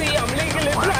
see, I'm legally blind.